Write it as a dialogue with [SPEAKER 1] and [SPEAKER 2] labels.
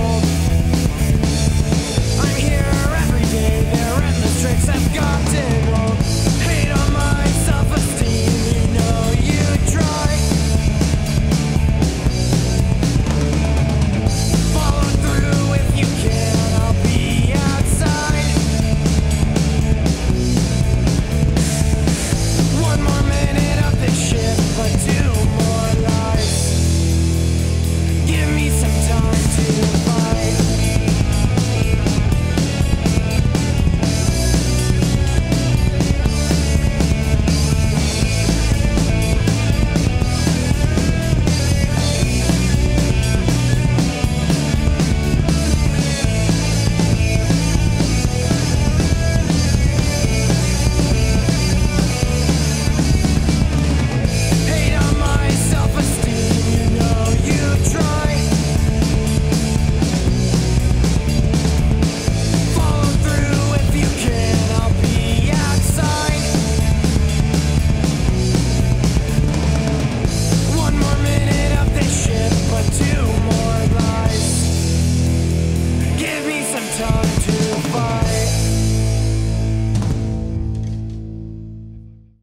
[SPEAKER 1] home.